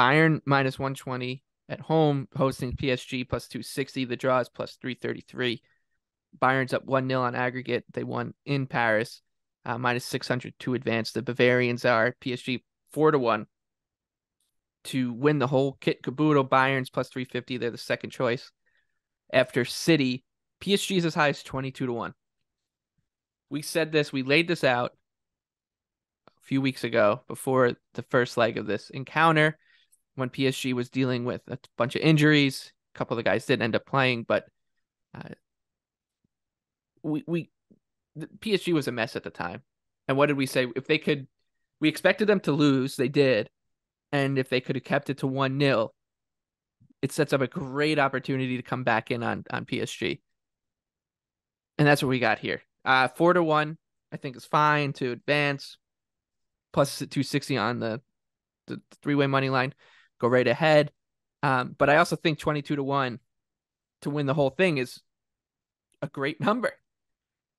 Bayern minus 120 at home, hosting PSG plus 260. The draw is plus 333. Bayern's up 1 0 on aggregate. They won in Paris, uh, minus 600 to advance. The Bavarians are PSG 4 to 1 to win the whole kit caboodle. Bayern's plus 350. They're the second choice. After City, PSG is as high as 22 to 1. We said this, we laid this out a few weeks ago before the first leg of this encounter when PSG was dealing with a bunch of injuries. A couple of the guys didn't end up playing, but uh, we we PSG was a mess at the time. And what did we say? If they could, we expected them to lose. They did, and if they could have kept it to one 0 it sets up a great opportunity to come back in on on PSG. And that's what we got here. Uh, four to one, I think is fine to advance. Plus two sixty on the the three way money line go right ahead. Um, but I also think 22 to 1 to win the whole thing is a great number.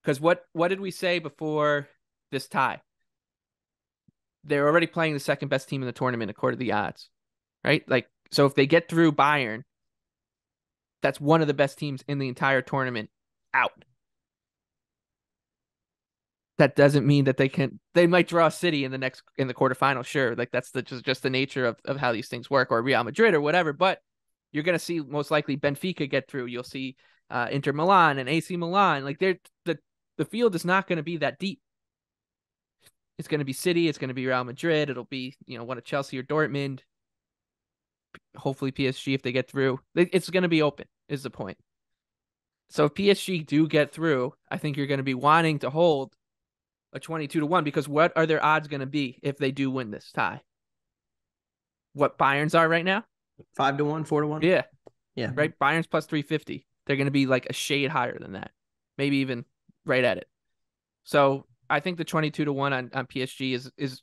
Because what, what did we say before this tie? They're already playing the second best team in the tournament according to the odds, right? Like, so if they get through Bayern, that's one of the best teams in the entire tournament out that doesn't mean that they can they might draw City in the next in the quarterfinal, sure. Like that's the just, just the nature of, of how these things work, or Real Madrid or whatever. But you're gonna see most likely Benfica get through. You'll see uh, Inter Milan and AC Milan. Like they're the the field is not gonna be that deep. It's gonna be City, it's gonna be Real Madrid, it'll be, you know, one of Chelsea or Dortmund. Hopefully PSG if they get through. It's gonna be open, is the point. So if PSG do get through, I think you're gonna be wanting to hold a 22 to 1 because what are their odds going to be if they do win this tie? What Bayern's are right now? 5 to 1, 4 to 1? Yeah. Yeah. Right? Bayern's plus 350. They're going to be like a shade higher than that. Maybe even right at it. So, I think the 22 to 1 on, on PSG is is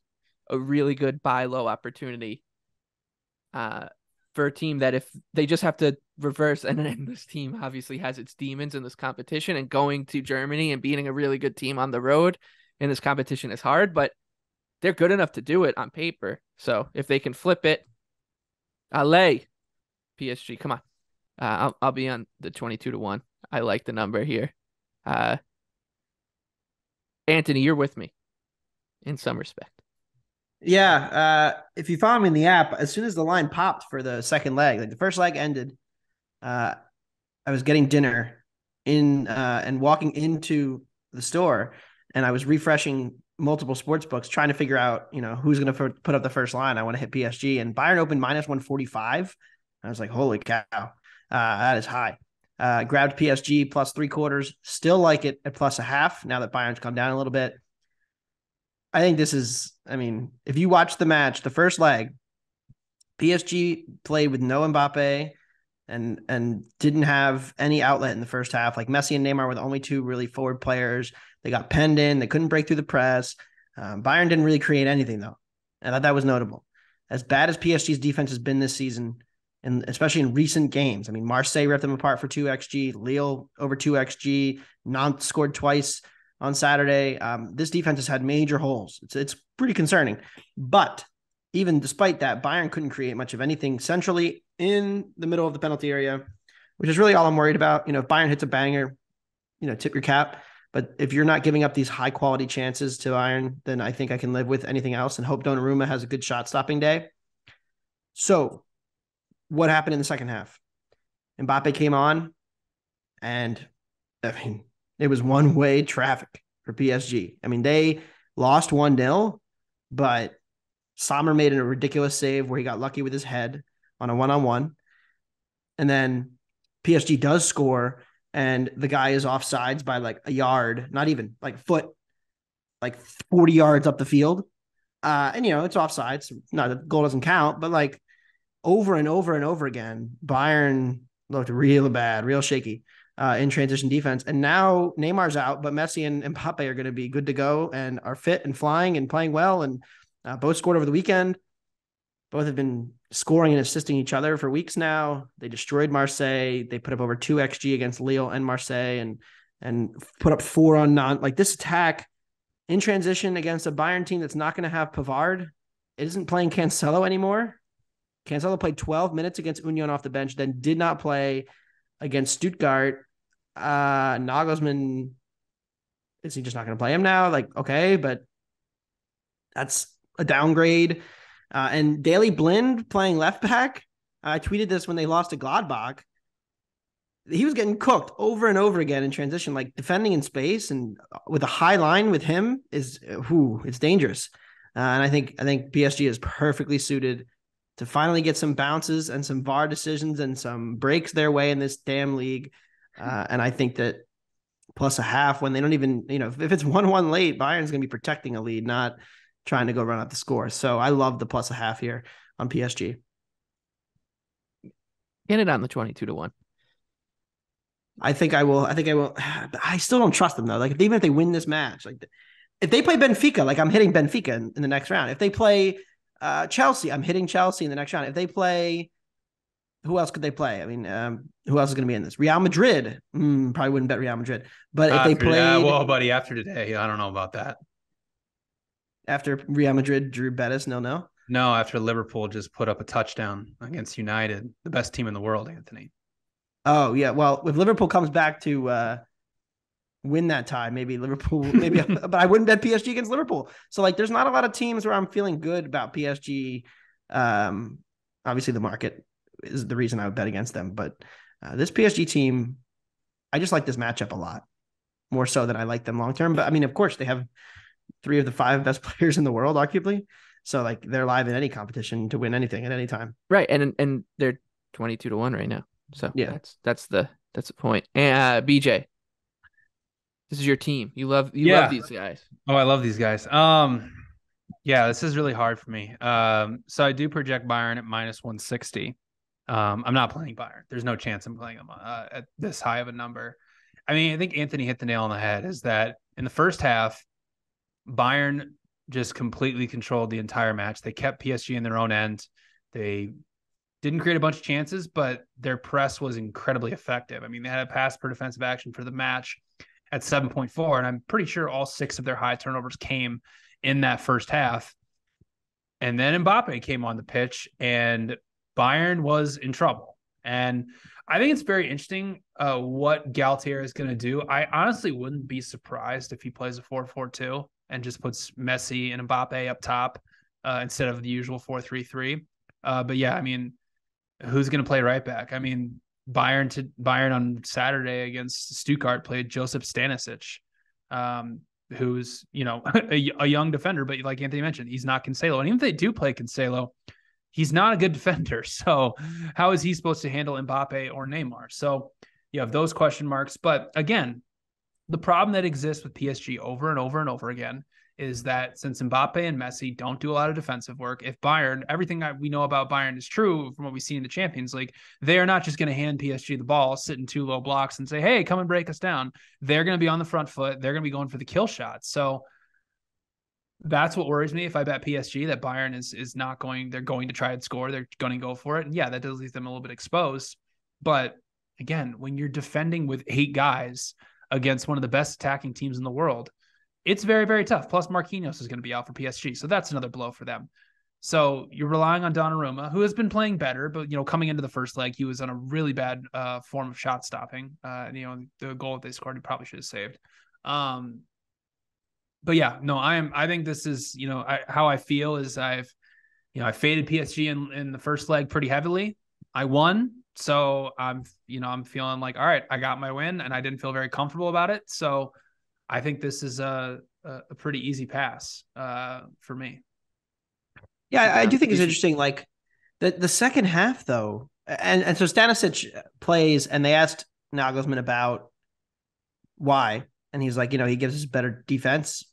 a really good buy low opportunity. Uh for a team that if they just have to reverse and then this team obviously has its demons in this competition and going to Germany and beating a really good team on the road in this competition is hard, but they're good enough to do it on paper. So if they can flip it, allez, PSG, come on. Uh, I'll I'll be on the twenty two to one. I like the number here. Uh, Anthony, you're with me in some respect. Yeah, uh, if you follow me in the app, as soon as the line popped for the second leg, like the first leg ended, uh, I was getting dinner in uh, and walking into the store, and I was refreshing multiple sports books trying to figure out, you know, who's going to put up the first line. I want to hit PSG and Bayern opened minus 145. I was like, holy cow, uh, that is high. Uh, grabbed PSG plus three quarters, still like it at plus a half now that Bayern's come down a little bit. I think this is, I mean, if you watch the match, the first leg, PSG played with no Mbappe and and didn't have any outlet in the first half. Like Messi and Neymar were the only two really forward players. They got penned in. They couldn't break through the press. Um, Bayern didn't really create anything though. I thought that was notable. As bad as PSG's defense has been this season, and especially in recent games. I mean, Marseille ripped them apart for two xG. Lille over two xG. Nantes scored twice on Saturday. Um, this defense has had major holes. It's it's pretty concerning. But even despite that, Bayern couldn't create much of anything centrally in the middle of the penalty area, which is really all I'm worried about. You know, if Bayern hits a banger, you know, tip your cap. But if you're not giving up these high quality chances to Bayern, then I think I can live with anything else and hope Donnarumma has a good shot stopping day. So, what happened in the second half? Mbappe came on, and I mean, it was one way traffic for PSG. I mean, they lost 1 0, but Sommer made a ridiculous save where he got lucky with his head on a one on one. And then PSG does score, and the guy is off sides by like a yard, not even like foot, like 40 yards up the field. Uh, and you know, it's offsides. Not the goal doesn't count, but like over and over and over again, Bayern looked real bad, real shaky uh, in transition defense. And now Neymar's out, but Messi and Mbappe are going to be good to go and are fit and flying and playing well. And uh, both scored over the weekend. Both have been scoring and assisting each other for weeks now. They destroyed Marseille. They put up over two xG against Lille and Marseille, and and put up four on Nantes. Like this attack in transition against a Bayern team that's not going to have Pavard. It isn't playing Cancelo anymore. Cancelo played 12 minutes against Union off the bench, then did not play against Stuttgart. Uh, Nagelsmann is he just not going to play him now? Like, okay, but that's a downgrade. Uh, and Daley Blind playing left back. I tweeted this when they lost to Gladbach. He was getting cooked over and over again in transition, like defending in space and with a high line with him is who it's dangerous. Uh, and I think I think PSG is perfectly suited to finally get some bounces and some VAR decisions and some breaks their way in this damn league. Uh, and I think that plus a half when they don't even, you know, if it's one one late, Bayern's going to be protecting a lead, not trying to go run out the score. So I love the plus a half here on PSG. Get it on the 22 to 1. I think I will. I think I will. I still don't trust them though. Like even if they win this match, like if they play Benfica, like I'm hitting Benfica in, in the next round. If they play uh, Chelsea, I'm hitting Chelsea in the next round. If they play, who else could they play? I mean, um, who else is going to be in this? Real Madrid. Mm, probably wouldn't bet Real Madrid. But if they play, uh, well, buddy, after today, I don't know about that. After Real Madrid drew Betis, no, no. No, after Liverpool just put up a touchdown against United, the best team in the world, Anthony. Oh yeah, well, if Liverpool comes back to uh, win that tie, maybe Liverpool, maybe, but I wouldn't bet PSG against Liverpool. So like, there's not a lot of teams where I'm feeling good about PSG. Um, obviously, the market is the reason I would bet against them, but uh, this PSG team, I just like this matchup a lot more so than I like them long term. But I mean, of course, they have three of the five best players in the world, arguably. So like they're live in any competition to win anything at any time. Right, and and they're twenty two to one right now. So yeah, that's that's the that's the point. And uh, BJ, this is your team. You love you Yeah. love these guys. Oh, I love these guys. Um, yeah, this is really hard for me. Um, so I do project Bayern at minus 160. Um, I'm not playing Bayern. There's no chance I'm playing them uh, at this high of a number. I mean, I think Anthony hit the nail on the head. Is that in the first half, Bayern just completely controlled the entire match. They kept PSG in their own end. They didn't create a bunch of chances, but their press was incredibly effective. I mean, they had a pass per defensive action for the match at 7.4. And I'm pretty sure all six of their high turnovers came in that first half. And then Mbappe came on the pitch and Bayern was in trouble. And I think it's very interesting uh, what Galtier is going to do. I honestly wouldn't be surprised if he plays a 4 4 2 and just puts Messi and Mbappe up top uh, instead of the usual 4 3 3. Uh, but yeah, I mean, who's going to play right back? I mean, Bayern to Bayern on Saturday against Stuttgart played Joseph Stanisic, um, who's you know a, a, young defender, but like Anthony mentioned, he's not Cancelo. And even if they do play Cancelo, he's not a good defender. So how is he supposed to handle Mbappe or Neymar? So you have those question marks. But again, the problem that exists with PSG over and over and over again is that since Mbappe and Messi don't do a lot of defensive work, if Bayern, everything that we know about Bayern is true from what we see in the Champions League, they are not just going to hand PSG the ball, sit in two low blocks, and say, "Hey, come and break us down." They're going to be on the front foot. They're going to be going for the kill shots. So that's what worries me. If I bet PSG that Bayern is is not going, they're going to try and score. They're going to go for it. And yeah, that does leave them a little bit exposed. But again, when you're defending with eight guys against one of the best attacking teams in the world, it's very, very tough. Plus, Marquinhos is going to be out for PSG. So that's another blow for them. So you're relying on Donnarumma, who has been playing better, but you know, coming into the first leg, he was on a really bad uh, form of shot stopping. Uh, you know, the goal that they scored, he probably should have saved. Um, but yeah, no, I am. I think this is, you know, I, how I feel is I've, you know, I faded PSG in in the first leg pretty heavily. I won, so I'm, you know, I'm feeling like, all right, I got my win, and I didn't feel very comfortable about it. So I think this is a a, pretty easy pass uh, for me. Yeah, I, I do think it's interesting. Like the the second half, though, and and so Stanisic plays, and they asked Nagelsmann about why, and he's like, you know, he gives us better defense,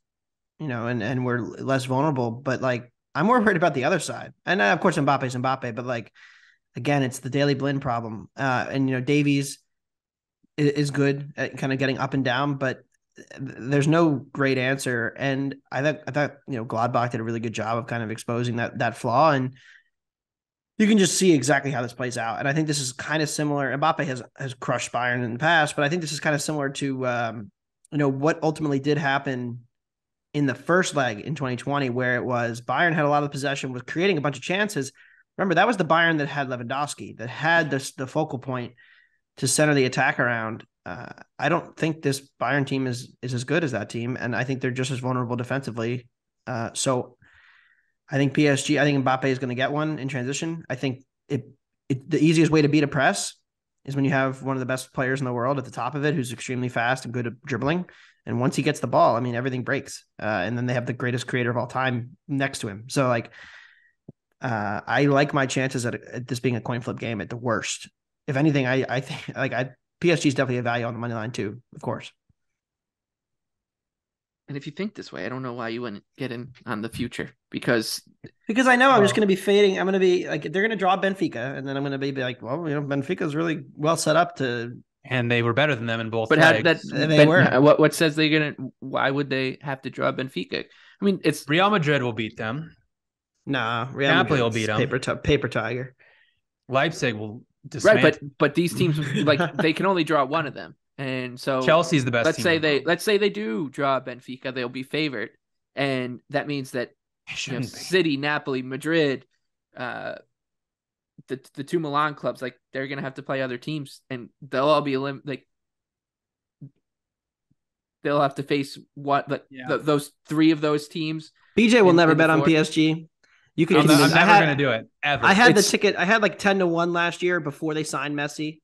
you know, and and we're less vulnerable. But like, I'm more worried about the other side, and uh, of course Mbappe's Mbappe, but like, again, it's the Daley Blind problem, uh, and you know, Davies is, is good at kind of getting up and down, but there's no great answer. And I thought I thought you know Gladbach did a really good job of kind of exposing that that flaw, and you can just see exactly how this plays out. And I think this is kind of similar. Mbappe has has crushed Bayern in the past, but I think this is kind of similar to um, you know what ultimately did happen in the first leg in 2020, where it was Bayern had a lot of possession, was creating a bunch of chances, remember that was the Bayern that had Lewandowski, that had this the focal point to center the attack around. Uh, I don't think this Bayern team is is as good as that team, and I think they're just as vulnerable defensively. Uh, so I think PSG, I think Mbappe is going to get one in transition. I think it, it the easiest way to beat a press is when you have one of the best players in the world at the top of it who's extremely fast and good at dribbling. And once he gets the ball, I mean, everything breaks. Uh, and then they have the greatest creator of all time next to him. So, like, uh, I like my chances at, at, this being a coin flip game at the worst. If anything, I, I think like I PSG is definitely a value on the money line too, of course. And if you think this way, I don't know why you wouldn't get in on the future because because I know I'm just going to be fading. I'm going to be like they're going to draw Benfica, and then I'm going to be like, well, you know, Benfica's really well set up to. And they were better than them in both. But how, that they ben, were. What what says they're gonna? Why would they have to draw Benfica? I mean, it's Real Madrid will beat them. Nah, Real Napoli will beat them. Paper, t- paper tiger. Leipzig will dismantle. right, but but these teams like they can only draw one of them. And so Chelsea's the best. Let's say they let's say they do draw Benfica, they'll be favored, and that means that you know, City, Napoli, Madrid, uh, the the two Milan clubs, like they're gonna have to play other teams, and they'll all be elim- like they'll have to face what the, yeah. the, those three of those teams. BJ will in, never in bet on PSG. You can. I'm, I'm never had, gonna do it ever. I had it's, the ticket. I had like ten to one last year before they signed Messi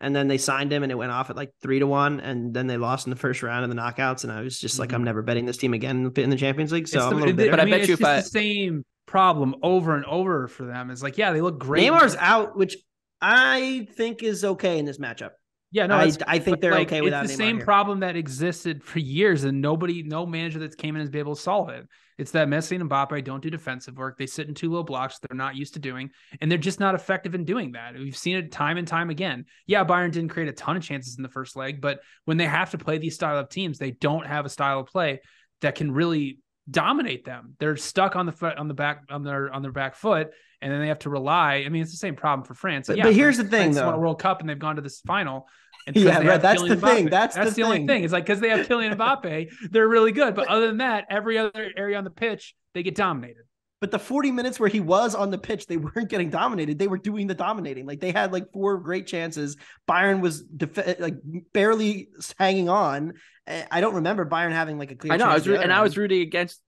and then they signed him and it went off at like three to one and then they lost in the first round of the knockouts and i was just like mm-hmm. i'm never betting this team again in the champions league so the, but i, I bet you if I, the same problem over and over for them it's like yeah they look great neymar's out which i think is okay in this matchup yeah, no, I, I think they're like, okay without it's the same problem that existed for years, and nobody, no manager that's came in has been able to solve it. It's that Messi and Mbappe don't do defensive work. They sit in two low blocks they're not used to doing, and they're just not effective in doing that. We've seen it time and time again. Yeah, Bayern didn't create a ton of chances in the first leg, but when they have to play these style of teams, they don't have a style of play that can really dominate them. They're stuck on the foot on the back on their on their back foot, and then they have to rely. I mean, it's the same problem for France. But, yeah, but here's the thing, France though. won a World Cup and they've gone to this final. And yeah, right. That's Kylian the Mbappe. thing. That's, that's the, the only thing. It's like because they have Kylian Mbappe, they're really good. But other than that, every other area on the pitch, they get dominated. But the 40 minutes where he was on the pitch, they weren't getting dominated. They were doing the dominating. Like they had like four great chances. Bayern was def- like barely hanging on. I don't remember Bayern having like a clear. I know. I was, and I was rooting against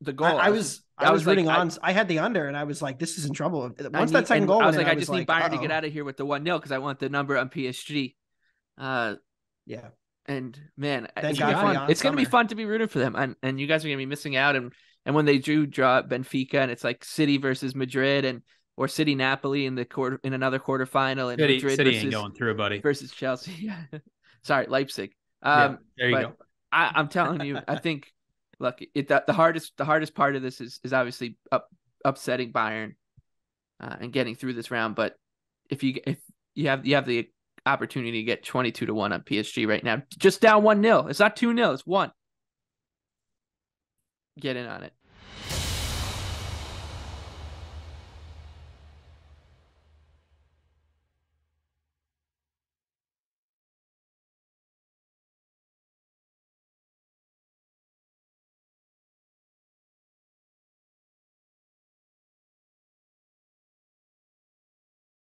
the goal. I, I was I, I was, rooting like, on. I, I, had the under, and I was like, "This is in trouble." Once need, that second goal, I was like, I, just need Bayern Uh-oh. to get out of here with the one 0 because I want the number on PSG. Uh, yeah. And man, it's gonna, fun. it's gonna be fun to be rooting for them, and and you guys are gonna be missing out. And and when they do draw Benfica, and it's like City versus Madrid, and or City Napoli in the quarter in another quarterfinal, and City, Madrid City versus, ain't going through, buddy. Versus Chelsea. Sorry, Leipzig. Um, yeah, there you go. I, I'm telling you, I think look, it the, the hardest the hardest part of this is is obviously up, upsetting Bayern uh, and getting through this round. But if you if you have you have the opportunity to get twenty two to one on PSG right now, just down one 0 It's not two 0 It's one. Get in on it.